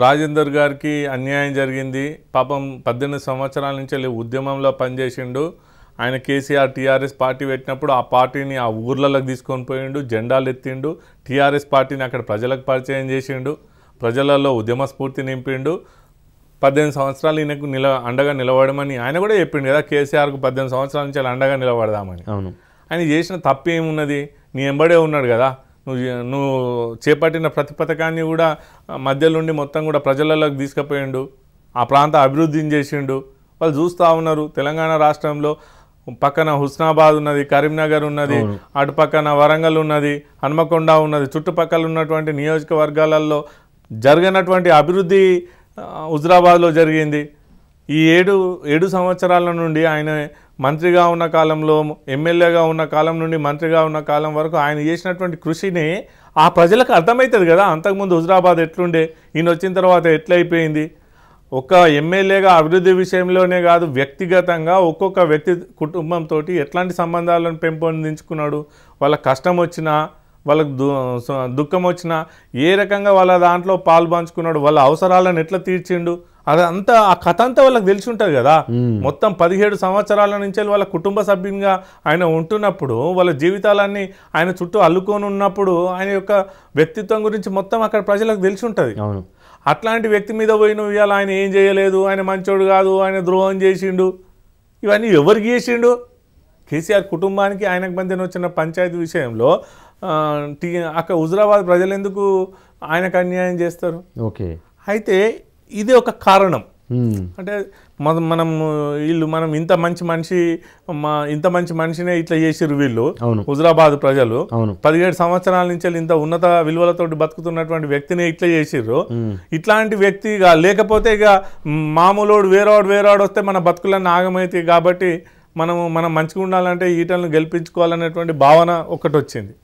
రాజేందర్ గారికి అన్యాయం జరిగింది. పాపం పద్దెనిమిది సంవత్సరాల నుంచి వెళ్ళి ఉద్యమంలో పనిచేసిండు. ఆయన కేసీఆర్ టీఆర్ఎస్ పార్టీ పెట్టినప్పుడు ఆ పార్టీని ఆ ఊర్లలోకి తీసుకొని పోయిండు జెండాలు ఎత్తిండు. టీఆర్ఎస్ పార్టీని అక్కడ ప్రజలకు పరిచయం చేసిండు. ప్రజలలో ఉద్యమ స్ఫూర్తి నింపిండు. పద్దెనిమిది సంవత్సరాలు ఈయనకు నిల అండగా నిలబడమని ఆయన కూడా చెప్పిండు కదా కేసీఆర్కు పద్దెనిమిది సంవత్సరాల నుంచి అలా అండగా నిలబడదామని. అవును. ఆయన చేసిన తప్పు ఏమున్నది నీ ఎంబడే ఉన్నాడు కదా. నువ్వు నువ్వు చేపట్టిన ప్రతి పథకాన్ని కూడా మధ్యలోండి మొత్తం కూడా ప్రజలలోకి తీసుకుపోయిండు. ఆ ప్రాంత అభివృద్ధిని చేసిండు. వాళ్ళు చూస్తూ ఉన్నారు. తెలంగాణ రాష్ట్రంలో పక్కన హుస్నాబాద్ ఉన్నది కరీంనగర్ ఉన్నది అటు పక్కన వరంగల్ ఉన్నది హన్మకొండ ఉన్నది. చుట్టుపక్కల ఉన్నటువంటి నియోజకవర్గాలలో జరగనటువంటి అభివృద్ధి హుజరాబాద్లో జరిగింది. ఈ ఏడు ఏడు సంవత్సరాల నుండి ఆయన మంత్రిగా ఉన్న కాలంలో ఎమ్మెల్యేగా ఉన్న కాలం నుండి మంత్రిగా ఉన్న కాలం వరకు ఆయన చేసినటువంటి కృషిని ఆ ప్రజలకు అర్థమవుతుంది కదా. అంతకుముందు హుజరాబాద్ ఎట్లుండే ఈయన వచ్చిన తర్వాత ఎట్లయిపోయింది? ఒక ఎమ్మెల్యేగా అభివృద్ధి విషయంలోనే కాదు వ్యక్తిగతంగా ఒక్కొక్క వ్యక్తి కుటుంబంతో ఎట్లాంటి సంబంధాలను పెంపొందించుకున్నాడు? వాళ్ళ కష్టం వచ్చినా వాళ్ళకు దు దుఃఖం వచ్చినా ఏ రకంగా వాళ్ళ దాంట్లో పాల్పంచుకున్నాడు వాళ్ళ అవసరాలను ఎట్లా తీర్చిండు? అదంతా ఆ కథ అంతా వాళ్ళకి తెలిసి ఉంటుంది కదా మొత్తం పదిహేడు సంవత్సరాల నుంచి వాళ్ళ కుటుంబ సభ్యునిగా ఆయన ఉంటున్నప్పుడు వాళ్ళ జీవితాలన్నీ ఆయన చుట్టూ అల్లుకొని ఉన్నప్పుడు ఆయన యొక్క వ్యక్తిత్వం గురించి మొత్తం అక్కడ ప్రజలకు తెలిసి ఉంటుంది అవును. అట్లాంటి వ్యక్తి మీద పోయి నువ్వు ఇవాళ ఆయన ఏం చేయలేదు ఆయన మంచోడు కాదు ఆయన ద్రోహం చేసిండు. ఇవన్నీ ఎవరికి చేసిండు? కేసీఆర్ కుటుంబానికి ఆయనకు మధ్యన వచ్చిన పంచాయతీ విషయంలో అక్కడ హుజరాబాద్ ప్రజలు ఎందుకు ఆయనకు అన్యాయం చేస్తారు? ఓకే. అయితే ఇది ఒక కారణం. అంటే మన మనం వీళ్ళు మనం ఇంత మంచి మనిషి మా ఇంత మంచి మనిషినే ఇట్లా చేసిరు వీళ్ళు. అవును. హుజరాబాద్ ప్రజలు అవును. పదిహేడు సంవత్సరాల నుంచి ఇంత ఉన్నత విలువలతో బతుకుతున్నటువంటి వ్యక్తిని ఇట్లా చేసిర్రు. ఇట్లాంటి వ్యక్తిగా లేకపోతే ఇక మామూలోడు వేరేవాడు వేరేవాడు వస్తే మన బతుకులన్నీ ఆగమవుతాయి కాబట్టి మనము మనం మంచిగా ఉండాలంటే ఈటలను గెలిపించుకోవాలనేటువంటి భావన ఒకటి వచ్చింది